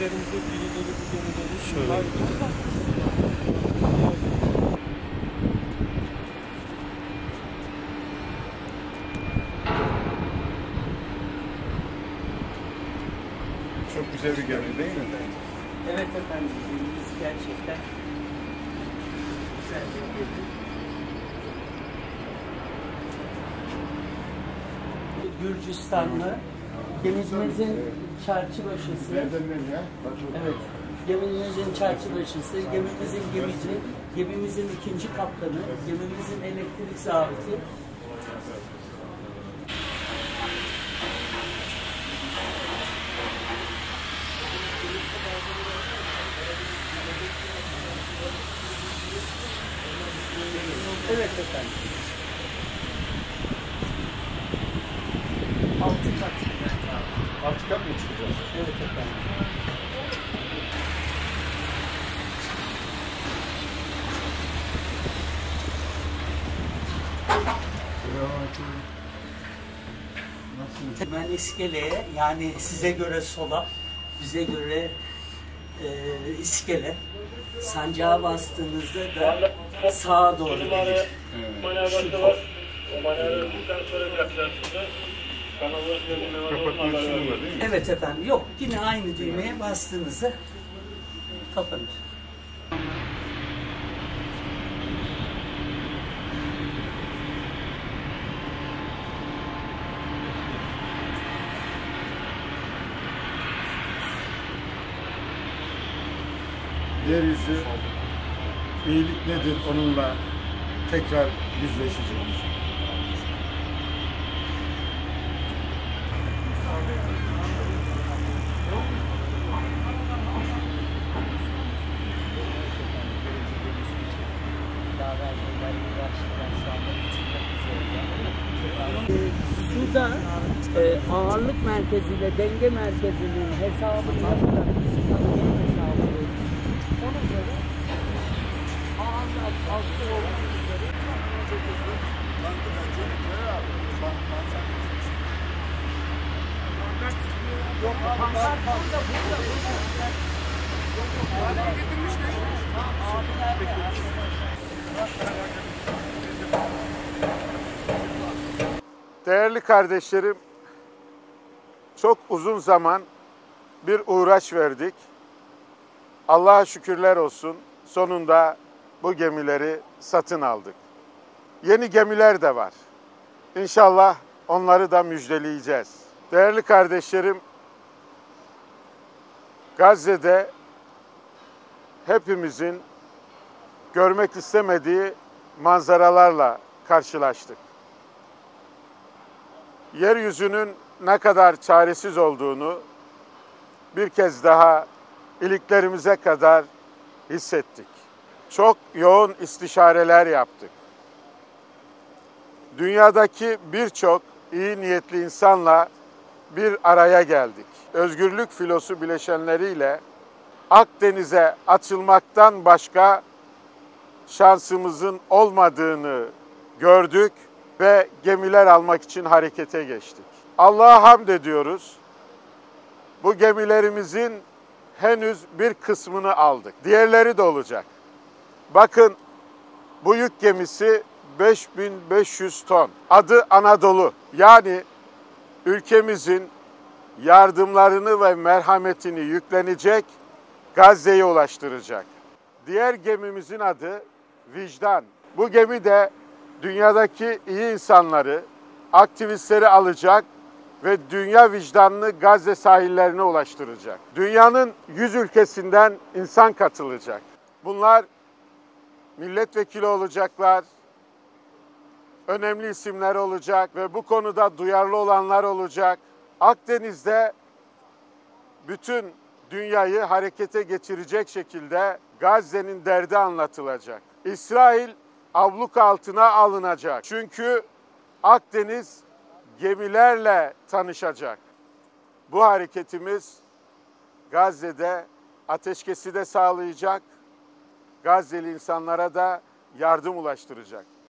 Üzerimizde birileri bu gemileri Şöyle. Hayır, Çok güzel bir gemi değil mi? Evet efendim, biz gerçekten güzel bir gemi. Gürcistanlı gemimizin? Bak çok Evet. Gemimizin çarçıbaşısı, gemimizin gemici, gemimizin ikinci kaptanı, gemimizin elektrik zabiti. Evet efendim. Altı kat mı çıkacağız? Evet efendim. Hemen iskeleye yani size göre sola, bize göre e, iskele. Sancağa bastığınızda da sağa doğru gelir. manevrasyonu var. Kapatma tuşu var değil mi? Evet efendim. Yok yine aynı düğmeye bastığınızda kapanır. Yeryüzü iyilik nedir onunla tekrar yüzleşeceğiz. Suda e, ağırlık merkeziyle denge merkezinin hesabı ona göre ağırlık altı olmak üzere Yok, pankart burada, burada, burada. Adem getirmişler. Abiler de. Değerli kardeşlerim, çok uzun zaman bir uğraş verdik. Allah'a şükürler olsun. Sonunda bu gemileri satın aldık. Yeni gemiler de var. İnşallah onları da müjdeleyeceğiz. Değerli kardeşlerim, Gazze'de hepimizin görmek istemediği manzaralarla karşılaştık yeryüzünün ne kadar çaresiz olduğunu bir kez daha iliklerimize kadar hissettik. Çok yoğun istişareler yaptık. Dünyadaki birçok iyi niyetli insanla bir araya geldik. Özgürlük filosu bileşenleriyle Akdeniz'e açılmaktan başka şansımızın olmadığını gördük ve gemiler almak için harekete geçtik. Allah'a hamd ediyoruz. Bu gemilerimizin henüz bir kısmını aldık. Diğerleri de olacak. Bakın bu yük gemisi 5500 ton. Adı Anadolu. Yani ülkemizin yardımlarını ve merhametini yüklenecek, Gazze'ye ulaştıracak. Diğer gemimizin adı Vicdan. Bu gemi de dünyadaki iyi insanları, aktivistleri alacak ve dünya vicdanını Gazze sahillerine ulaştıracak. Dünyanın 100 ülkesinden insan katılacak. Bunlar milletvekili olacaklar, önemli isimler olacak ve bu konuda duyarlı olanlar olacak. Akdeniz'de bütün dünyayı harekete geçirecek şekilde Gazze'nin derdi anlatılacak. İsrail abluk altına alınacak. Çünkü Akdeniz gemilerle tanışacak. Bu hareketimiz Gazze'de ateşkesi de sağlayacak, Gazze'li insanlara da yardım ulaştıracak.